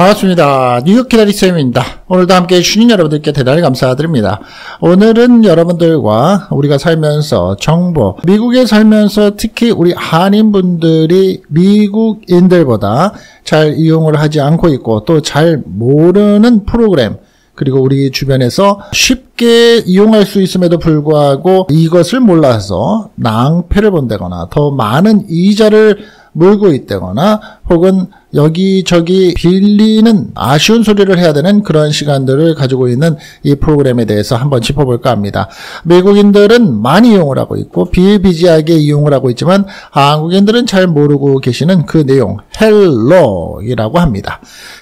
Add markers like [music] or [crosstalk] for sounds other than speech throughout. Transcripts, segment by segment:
반갑습니다. 뉴욕 기다리 쌤입니다. 오늘도 함께 해주신 여러분들께 대단히 감사드립니다. 오늘은 여러분들과 우리가 살면서 정보, 미국에 살면서 특히 우리 한인분들이 미국인들보다 잘 이용을 하지 않고 있고 또 잘 모르는 프로그램, 그리고 우리 주변에서 쉽게 이용할 수 있음에도 불구하고 이것을 몰라서 낭패를 본다거나 더 많은 이자를 물고 있다거나 혹은 여기저기 빌리는 아쉬운 소리를 해야 되는 그런 시간들을 가지고 있는 이 프로그램에 대해서 한번 짚어볼까 합니다. 미국인들은 많이 이용을 하고 있고 비일비재하게 이용을 하고 있지만 한국인들은 잘 모르고 계시는 그 내용 HELOC이라고 합니다.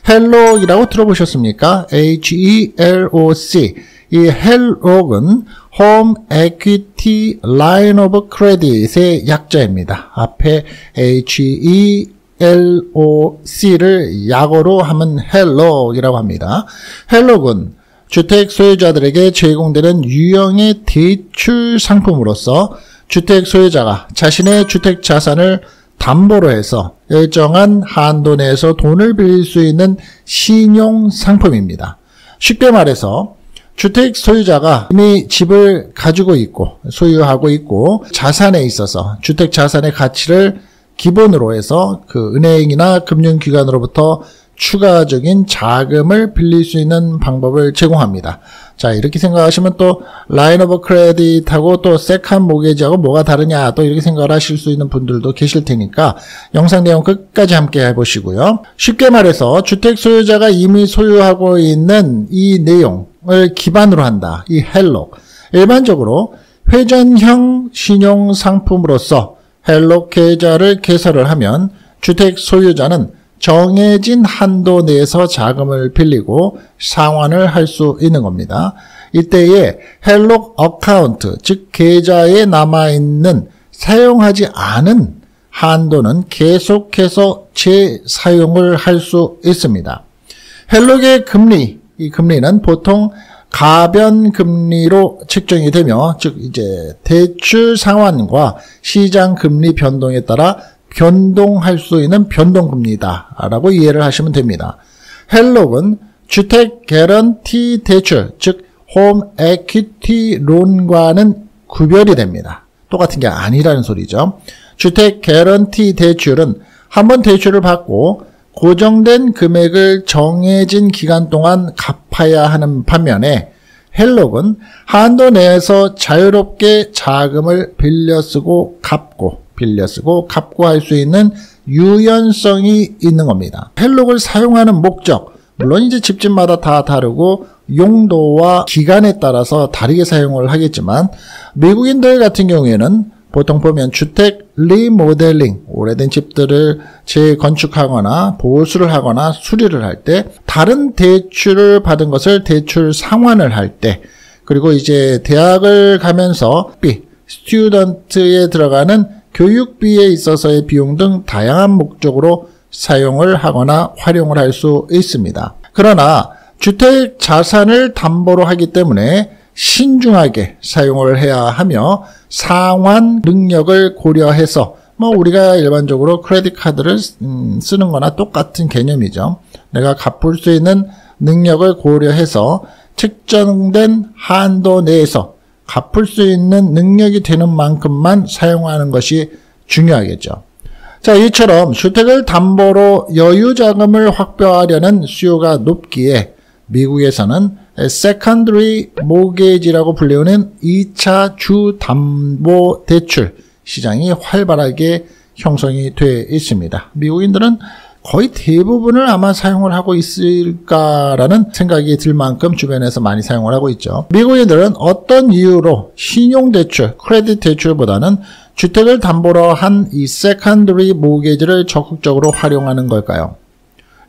HELOC이라고 들어보셨습니까? H-E-L-O-C 이 HELOC은 Home Equity Line of Credit의 약자입니다. 앞에 H-E LOC를 약어로 하면 헬록이라고 합니다. 헬록은 주택 소유자들에게 제공되는 유형의 대출 상품으로서 주택 소유자가 자신의 주택 자산을 담보로 해서 일정한 한도 내에서 돈을 빌릴 수 있는 신용 상품입니다. 쉽게 말해서 주택 소유자가 이미 집을 가지고 있고 소유하고 있고 자산에 있어서 주택 자산의 가치를 기본으로 해서 그 은행이나 금융기관으로부터 추가적인 자금을 빌릴 수 있는 방법을 제공합니다. 자, 이렇게 생각하시면 또 line of credit하고 또 second mortgage하고 뭐가 다르냐 또 이렇게 생각을 하실 수 있는 분들도 계실 테니까 영상 내용 끝까지 함께 해보시고요. 쉽게 말해서 주택 소유자가 이미 소유하고 있는 이 내용을 기반으로 한다. 이 HELOC. 일반적으로 회전형 신용 상품으로서 HELOC 계좌를 개설을 하면 주택 소유자는 정해진 한도 내에서 자금을 빌리고 상환을 할 수 있는 겁니다. 이때에 HELOC account, 즉 계좌에 남아있는 사용하지 않은 한도는 계속해서 재사용을 할 수 있습니다. HELOC의 금리, 이 금리는 보통 가변 금리로 책정이 되며 즉 이제 대출 상환과 시장 금리 변동에 따라 변동할 수 있는 변동금리다라고 이해를 하시면 됩니다. 헬록은 주택 개런티 대출, 즉 홈 에퀴티 론과는 구별이 됩니다. 똑같은 게 아니라는 소리죠. 주택 개런티 대출은 한번 대출을 받고 고정된 금액을 정해진 기간 동안 갚아야 하는 반면에 헬록은 한도 내에서 자유롭게 자금을 빌려 쓰고 갚고 빌려 쓰고 갚고 할 수 있는 유연성이 있는 겁니다. 헬록을 사용하는 목적 물론 이제 집집마다 다 다르고 용도와 기간에 따라서 다르게 사용을 하겠지만 미국인들 같은 경우에는 보통 보면 주택 리모델링, 오래된 집들을 재건축하거나 보수를 하거나 수리를 할 때, 다른 대출을 받은 것을 대출 상환을 할 때, 그리고 이제 대학을 가면서 비, student에 들어가는 교육비에 있어서의 비용 등 다양한 목적으로 사용을 하거나 활용을 할 수 있습니다. 그러나 주택 자산을 담보로 하기 때문에 신중하게 사용을 해야 하며 상환 능력을 고려해서 뭐 우리가 일반적으로 credit card를 음, 쓰는 거나 똑같은 개념이죠. 내가 갚을 수 있는 능력을 고려해서 측정된 한도 내에서 갚을 수 있는 능력이 되는 만큼만 사용하는 것이 중요하겠죠. 자, 이처럼 주택을 담보로 여유 자금을 확보하려는 수요가 높기에 미국에서는 세컨드리 모게지라고 불리우는 2차 주담보 대출 시장이 활발하게 형성이 돼 있습니다. 미국인들은 거의 대부분을 아마 사용을 하고 있을까라는 생각이 들 만큼 주변에서 많이 사용을 하고 있죠. 미국인들은 어떤 이유로 신용대출, 크레딧 대출보다는 주택을 담보로 한 이 secondary mortgage를 적극적으로 활용하는 걸까요?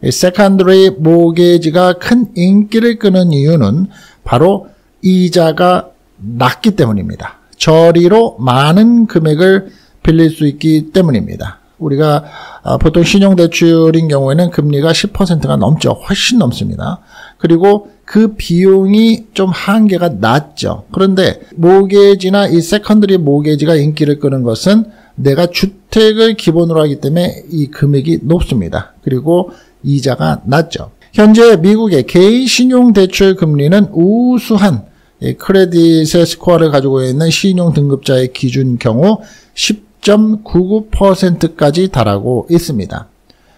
secondary mortgage가 큰 인기를 끄는 이유는 바로 이자가 낮기 때문입니다. 저리로 많은 금액을 빌릴 수 있기 때문입니다. 우리가 아, 보통 신용대출인 경우에는 금리가 10%가 넘죠. 훨씬 넘습니다. 그리고 그 비용이 좀 한계가 낮죠. 그런데 모게지나 이 secondary mortgage가 인기를 끄는 것은 내가 주택을 기본으로 하기 때문에 이 금액이 높습니다. 그리고 이자가 낮죠. 현재 미국의 개인 신용 대출 금리는 우수한 credit의 score를 가지고 있는 신용 등급자의 기준 경우 10.99%까지 달하고 있습니다.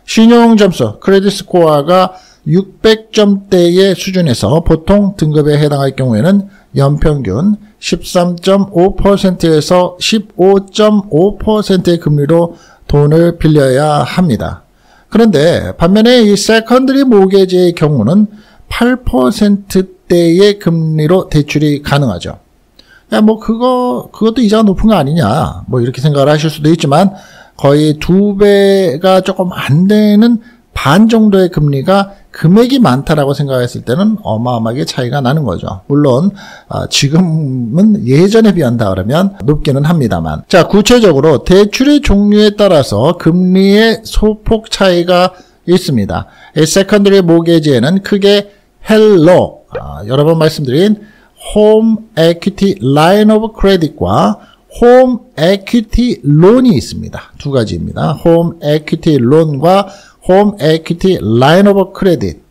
신용 점수, credit score가 600점대의 수준에서 보통 등급에 해당할 경우에는 연평균 13.5%에서 15.5%의 금리로 돈을 빌려야 합니다. 그런데 반면에 이 secondary mortgage의 경우는 8%대의 금리로 대출이 가능하죠. 야, 뭐 그거 그것도 이자가 높은 거 아니냐. 뭐 이렇게 생각을 하실 수도 있지만 거의 두 배가 조금 안 되는 반 정도의 금리가 금액이 많다라고 생각했을 때는 어마어마하게 차이가 나는 거죠. 물론 아, 지금은 예전에 비한다 그러면 높기는 합니다만. 자, 구체적으로 대출의 종류에 따라서 금리의 소폭 차이가 있습니다. secondary mortgage에는 크게 HELOC 아, 여러 번 말씀드린 home equity line of credit과 home equity loan이 있습니다. 두 가지입니다. home equity loan과 home equity line of credit.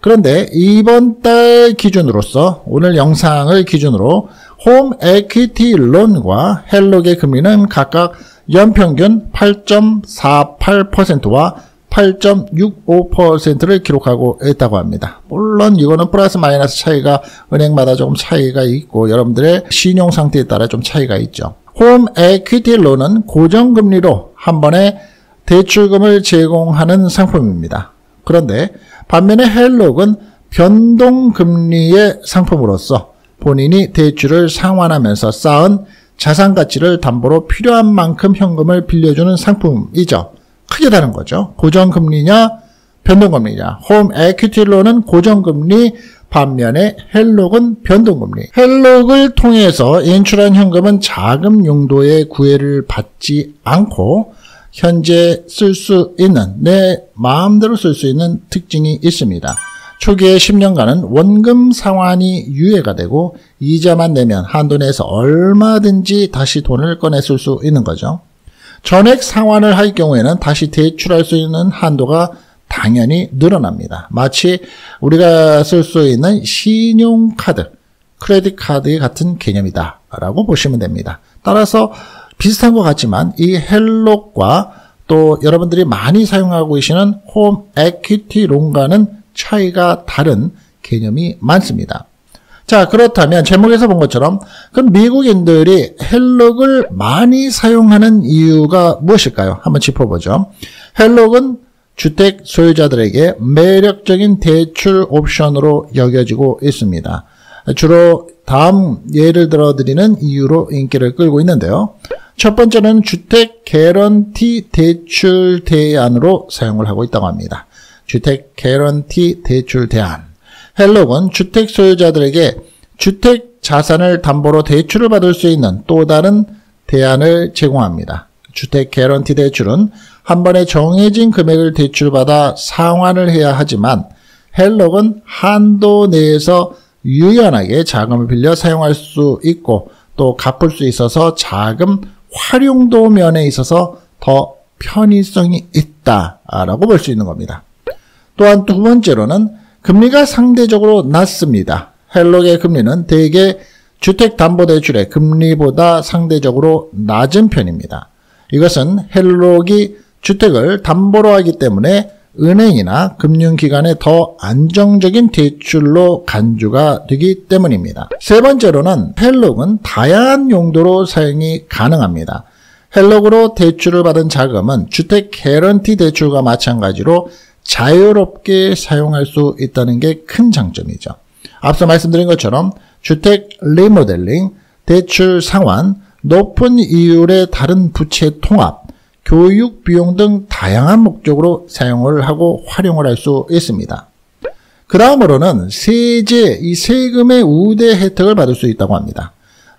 그런데 이번 달 기준으로서 오늘 영상을 기준으로 home equity loan과 HELOC의 금리는 각각 연평균 8.48%와 8.65%를 기록하고 있다고 합니다. 물론 이거는 플러스 마이너스 차이가 은행마다 조금 차이가 있고 여러분들의 신용 상태에 따라 좀 차이가 있죠. 홈 에퀴티 론은 고정금리로 한 번에 대출금을 제공하는 상품입니다. 그런데 반면에 헬록은 변동금리의 상품으로서 본인이 대출을 상환하면서 쌓은 자산 가치를 담보로 필요한 만큼 현금을 빌려주는 상품이죠. 크게 다른 거죠. 고정금리냐 변동금리냐. 홈 에퀴티로는 고정금리 반면에 헬록은 변동금리. 헬록을 통해서 인출한 현금은 자금 용도의 구애를 받지 않고 현재 쓸 수 있는 내 마음대로 쓸 수 있는 특징이 있습니다. 초기의 10년간은 원금 상환이 유예가 되고 이자만 내면 한도 내에서 얼마든지 다시 돈을 꺼내 쓸 수 있는 거죠. 전액 상환을 할 경우에는 다시 대출할 수 있는 한도가 당연히 늘어납니다. 마치 우리가 쓸 수 있는 신용카드, 크레딧 카드 같은 개념이다 라고 보시면 됩니다. 따라서 비슷한 것 같지만 이 헬록과 또 여러분들이 많이 사용하고 계시는 홈 에퀴티 론과는 차이가 다른 개념이 많습니다. 자, 그렇다면 제목에서 본 것처럼 그럼 미국인들이 헬록을 많이 사용하는 이유가 무엇일까요? 한번 짚어보죠. 헬록은 주택 소유자들에게 매력적인 대출 옵션으로 여겨지고 있습니다. 주로 다음 예를 들어 드리는 이유로 인기를 끌고 있는데요. 첫 번째는 주택 개런티 대출 대안으로 사용을 하고 있다고 합니다. 주택 개런티 대출 대안. 헬록은 주택 소유자들에게 주택 자산을 담보로 대출을 받을 수 있는 또 다른 대안을 제공합니다. 주택 개런티 대출은 한 번에 정해진 금액을 대출받아 상환을 해야 하지만 헬록은 한도 내에서 유연하게 자금을 빌려 사용할 수 있고 또 갚을 수 있어서 자금 활용도 면에 있어서 더 편의성이 있다라고 볼 수 있는 겁니다. 또한 두 번째로는 금리가 상대적으로 낮습니다. 헬록의 금리는 대개 주택담보대출의 금리보다 상대적으로 낮은 편입니다. 이것은 헬록이 주택을 담보로 하기 때문에 은행이나 금융기관에 더 안정적인 대출로 간주가 되기 때문입니다. 세 번째로는 헬록은 다양한 용도로 사용이 가능합니다. 헬록으로 대출을 받은 자금은 주택 개런티 대출과 마찬가지로 자유롭게 사용할 수 있다는 게 큰 장점이죠. 앞서 말씀드린 것처럼 주택 리모델링, 대출 상환, 높은 이율의 다른 부채 통합, 교육 비용 등 다양한 목적으로 사용을 하고 활용을 할 수 있습니다. 그 다음으로는 세제, 이 세금의 우대 혜택을 받을 수 있다고 합니다.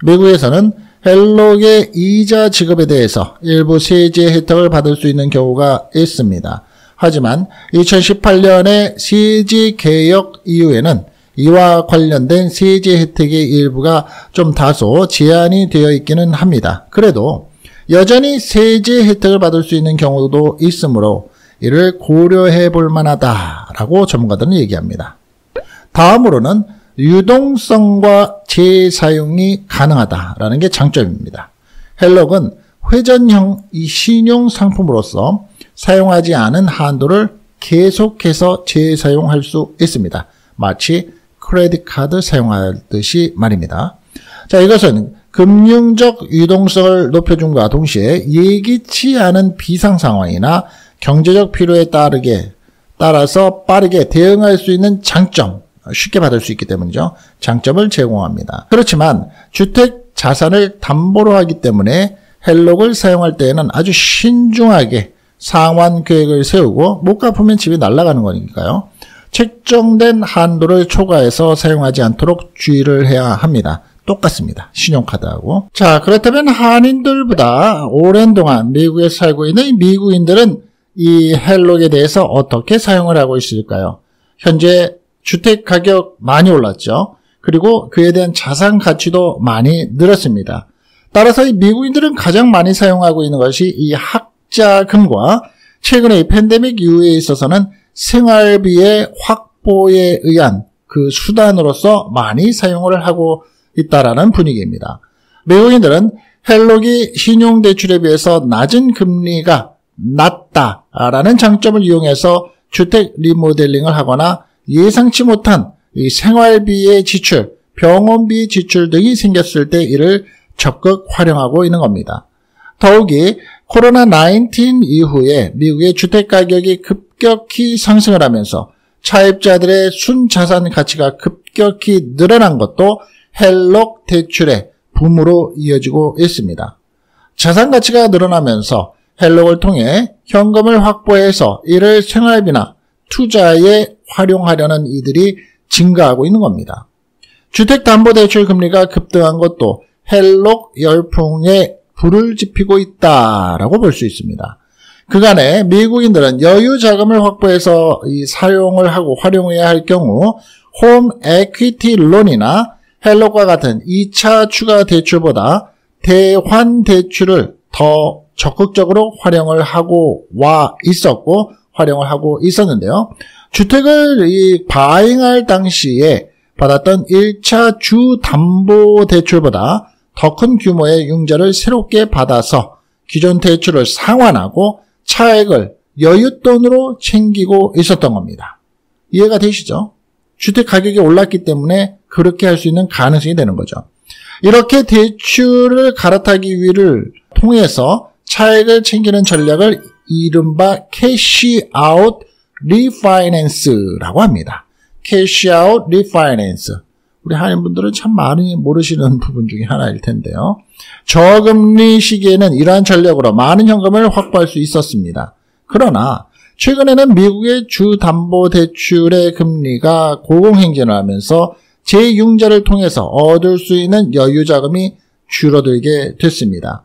미국에서는 헬록의 이자 지급에 대해서 일부 세제 혜택을 받을 수 있는 경우가 있습니다. 하지만 2018년의 세제 개혁 이후에는 이와 관련된 세제 혜택의 일부가 좀 다소 제한이 되어 있기는 합니다. 그래도 여전히 세제 혜택을 받을 수 있는 경우도 있으므로 이를 고려해 볼 만하다라고 라고 전문가들은 얘기합니다. 다음으로는 유동성과 재사용이 가능하다라는 게 장점입니다. 헬록은 회전형 신용 상품으로서 사용하지 않은 한도를 계속해서 재사용할 수 있습니다. 마치 크레딧 카드 사용하듯이 말입니다. 자, 이것은 금융적 유동성을 높여준과 동시에 예기치 않은 비상 상황이나 경제적 필요에 따르게 따라서 빠르게 대응할 수 있는 장점, 쉽게 받을 수 있기 때문이죠. 장점을 제공합니다. 그렇지만 주택 자산을 담보로 하기 때문에 헬록을 사용할 때에는 아주 신중하게 상환 계획을 세우고 못 갚으면 집이 날아가는 거니까요. 책정된 한도를 초과해서 사용하지 않도록 주의를 해야 합니다. 똑같습니다. 신용카드하고. 자, 그렇다면 한인들보다 오랜 동안 미국에 살고 있는 미국인들은 이 헬록에 대해서 어떻게 사용을 하고 있을까요? 현재 주택 가격 많이 올랐죠. 그리고 그에 대한 자산 가치도 많이 늘었습니다. 따라서 이 미국인들은 가장 많이 사용하고 있는 것이 이 학 최근에 이 팬데믹 이후에 있어서는 생활비의 확보에 의한 그 수단으로서 많이 사용을 하고 있다라는 분위기입니다. 외국인들은 헬록이 신용대출에 비해서 낮은 금리가 낮다라는 장점을 이용해서 주택 리모델링을 하거나 예상치 못한 생활비의 지출, 병원비 지출 등이 생겼을 때 이를 적극 활용하고 있는 겁니다. 더욱이 코로나19 이후에 미국의 주택 가격이 급격히 상승을 하면서 차입자들의 순자산 가치가 급격히 늘어난 것도 헬록 대출의 붐으로 이어지고 있습니다. 자산 가치가 늘어나면서 헬록을 통해 현금을 확보해서 이를 생활비나 투자에 활용하려는 이들이 증가하고 있는 겁니다. 주택담보대출 금리가 급등한 것도 헬록 열풍에 불을 지피고 있다라고 볼 수 있습니다. 그간에 미국인들은 여유 자금을 확보해서 사용을 하고 활용해야 할 경우 홈 에퀴티 론이나 헬록과 같은 2차 추가 대출보다 대환 대출을 더 적극적으로 활용을 하고 와 있었고 활용을 하고 있었는데요. 주택을 이 바잉할 당시에 받았던 1차 주담보 대출보다 더 큰 규모의 융자를 새롭게 받아서 기존 대출을 상환하고 차액을 여윳돈으로 챙기고 있었던 겁니다. 이해가 되시죠? 주택 가격이 올랐기 때문에 그렇게 할 수 있는 가능성이 되는 거죠. 이렇게 대출을 갈아타기 위를 통해서 차액을 챙기는 전략을 이른바 cash-out refinance라고 합니다. cash-out refinance. 우리 한인분들은 참 많이 모르시는 [laughs] 부분 중에 하나일 텐데요. 저금리 시기에는 이러한 전략으로 많은 현금을 확보할 수 있었습니다. 그러나 최근에는 미국의 주담보대출의 금리가 고공행진을 하면서 재융자를 통해서 얻을 수 있는 여유자금이 줄어들게 됐습니다.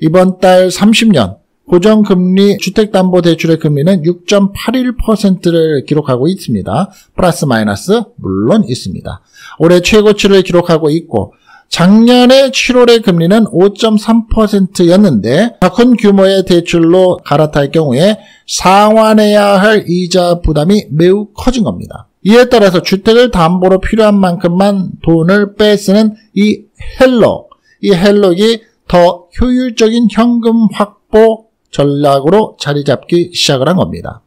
이번 달 30년 고정금리 주택담보대출의 금리는 6.81%를 기록하고 있습니다. 플러스 마이너스 물론 있습니다. 올해 최고치를 기록하고 있고 작년에 7월의 금리는 5.3%였는데 더큰 규모의 대출로 갈아탈 경우에 상환해야 할 이자 부담이 매우 커진 겁니다. 이에 따라서 주택을 담보로 필요한 만큼만 돈을 빼쓰는 이 헬록, 이 헬록이 더 효율적인 현금 확보 전략으로 자리 잡기 시작을 한 겁니다.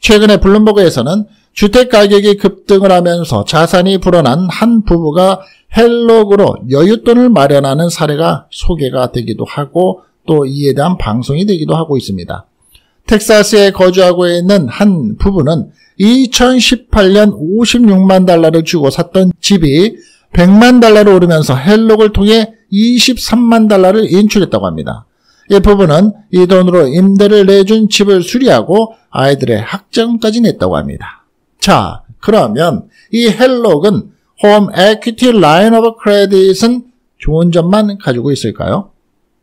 최근에 블룸버그에서는 주택 가격이 급등을 하면서 자산이 불어난 한 부부가 헬록으로 여윳돈을 마련하는 사례가 소개가 되기도 하고 또 이에 대한 방송이 되기도 하고 있습니다. 텍사스에 거주하고 있는 한 부부는 2018년 56만 달러를 주고 샀던 집이 100만 달러로 오르면서 HELOC을 통해 23만 달러를 인출했다고 합니다. 이 부부는 이 돈으로 임대를 내준 집을 수리하고 아이들의 학자금까지 냈다고 합니다. 자, 그러면 이 HELOC은 home equity line of credit은 좋은 점만 가지고 있을까요?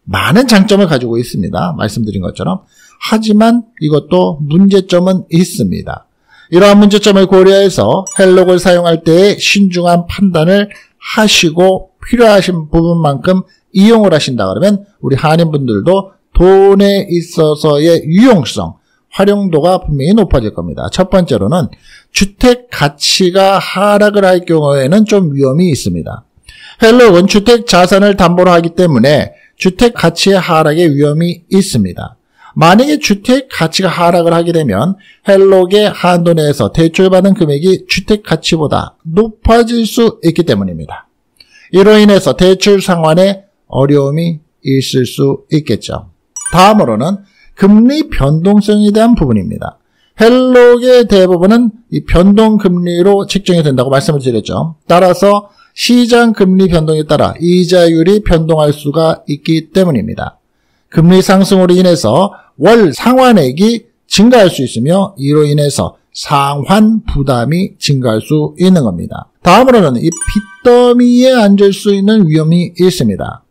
많은 장점을 가지고 있습니다. 말씀드린 것처럼. 하지만 이것도 문제점은 있습니다. 이러한 문제점을 고려해서 헬록을 사용할 때 신중한 판단을 하시고 필요하신 부분만큼 이용을 하신다 그러면 우리 한인분들도 돈에 있어서의 유용성, 활용도가 분명히 높아질 겁니다. 첫 번째로는 주택 가치가 하락을 할 경우에는 좀 위험이 있습니다. 헬록은 주택 자산을 담보로 하기 때문에 주택 가치의 하락의 위험이 있습니다. 만약에 주택 가치가 하락을 하게 되면 헬록의 한도 내에서 대출받은 금액이 주택 가치보다 높아질 수 있기 때문입니다. 이로 인해서 대출 상환에 어려움이 있을 수 있겠죠. 다음으로는 금리 변동성에 대한 부분입니다. 헬록의 대부분은 이 변동 금리로 책정이 된다고 말씀을 드렸죠. 따라서 시장 금리 변동에 따라 이자율이 변동할 수가 있기 때문입니다. 금리 상승으로 인해서 월 상환액이 증가할 수 있으며 이로 인해서 상환 부담이 증가할 수 있는 겁니다. 다음으로는 이 빚더미에 앉을 수 있는 위험이 있습니다.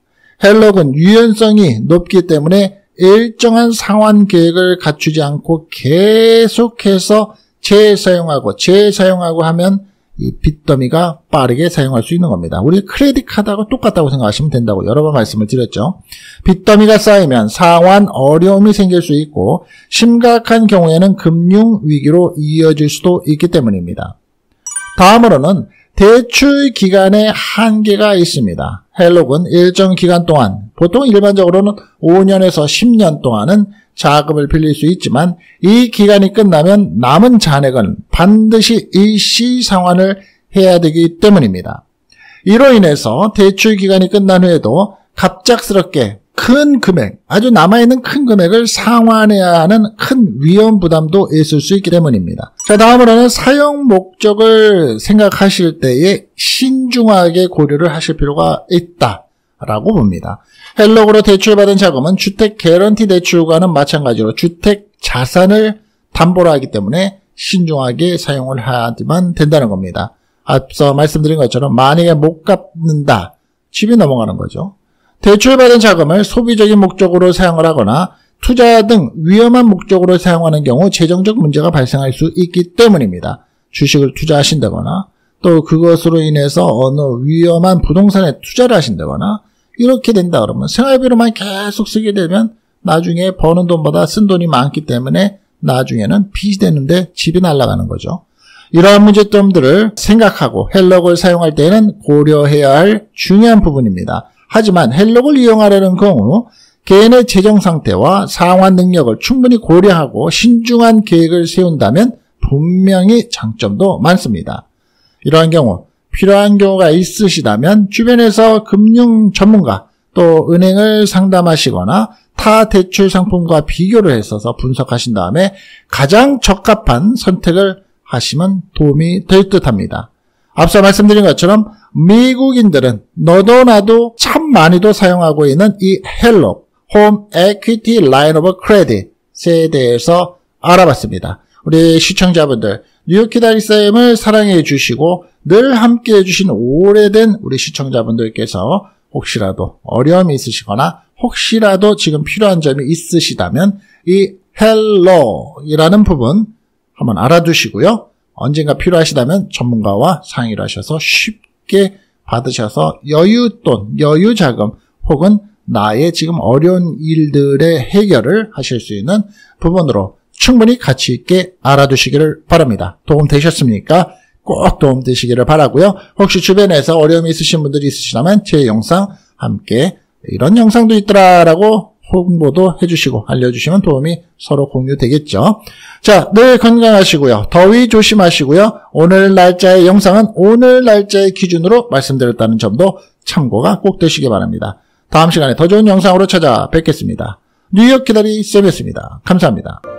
헬록은 유연성이 높기 때문에 일정한 상환 계획을 갖추지 않고 계속해서 재사용하고 재사용하고 하면 이 빚더미가 빠르게 사용할 수 있는 겁니다. 우리 크레딧 카드하고 똑같다고 생각하시면 된다고 여러 번 말씀을 드렸죠. 빚더미가 쌓이면 상환 어려움이 생길 수 있고 심각한 경우에는 금융 위기로 이어질 수도 있기 때문입니다. 다음으로는 대출 기간에 한계가 있습니다. 헬록은 일정 기간 동안 보통 일반적으로는 5년에서 10년 동안은 자금을 빌릴 수 있지만 이 기간이 끝나면 남은 잔액은 반드시 일시 상환을 해야 되기 때문입니다. 이로 인해서 대출 기간이 끝난 후에도 갑작스럽게 큰 금액, 아주 남아있는 큰 금액을 상환해야 하는 큰 위험 부담도 있을 수 있기 때문입니다. 자, 다음으로는 사용 목적을 생각하실 때에 신중하게 고려를 하실 필요가 있다 라고 봅니다. 헬록으로 대출받은 자금은 주택 개런티 대출과는 마찬가지로 주택 자산을 담보로 하기 때문에 신중하게 사용을 하지만 된다는 겁니다. 앞서 말씀드린 것처럼 만약에 못 갚는다, 집이 넘어가는 거죠. 대출받은 자금을 소비적인 목적으로 사용을 하거나 투자 등 위험한 목적으로 사용하는 경우 재정적 문제가 발생할 수 있기 때문입니다. 주식을 투자하신다거나 또 그것으로 인해서 어느 위험한 부동산에 투자를 하신다거나 이렇게 된다 그러면 생활비로만 계속 쓰게 되면 나중에 버는 돈보다 쓴 돈이 많기 때문에 나중에는 빚이 되는데 집이 날아가는 거죠. 이러한 문제점들을 생각하고 헬럭을 사용할 때는 고려해야 할 중요한 부분입니다. 하지만 헬록을 이용하려는 경우 개인의 재정 상태와 상환 능력을 충분히 고려하고 신중한 계획을 세운다면 분명히 장점도 많습니다. 이러한 경우 필요한 경우가 있으시다면 주변에서 금융 전문가 또 은행을 상담하시거나 타 대출 상품과 비교를 했어서 분석하신 다음에 가장 적합한 선택을 하시면 도움이 될 듯 합니다. 앞서 말씀드린 것처럼 미국인들은 너도 나도 참 많이도 사용하고 있는 이 HELOC home equity line of credit에 대해서 알아봤습니다. 우리 시청자분들 뉴욕 기다리쌤을 사랑해 주시고 늘 함께 해 주신 오래된 우리 시청자분들께서 혹시라도 어려움이 있으시거나 혹시라도 지금 필요한 점이 있으시다면 이 헬로이라는 부분 한번 알아두시고요. 언젠가 필요하시다면 전문가와 상의를 하셔서 쉽게 받으셔서 여유돈, 여유자금 혹은 나의 지금 어려운 일들의 해결을 하실 수 있는 부분으로 충분히 가치 있게 알아두시기를 바랍니다. 도움 되셨습니까? 꼭 도움 되시기를 바라고요. 혹시 주변에서 어려움이 있으신 분들이 있으시다면 제 영상 함께 이런 영상도 있더라라고 홍보도 해주시고 알려주시면 도움이 서로 공유되겠죠. 자, 늘 건강하시고요. 더위 조심하시고요. 오늘 날짜의 영상은 오늘 날짜의 기준으로 말씀드렸다는 점도 참고가 꼭 되시기 바랍니다. 다음 시간에 더 좋은 영상으로 찾아뵙겠습니다. 뉴욕 기다리 쌤이었습니다. 감사합니다.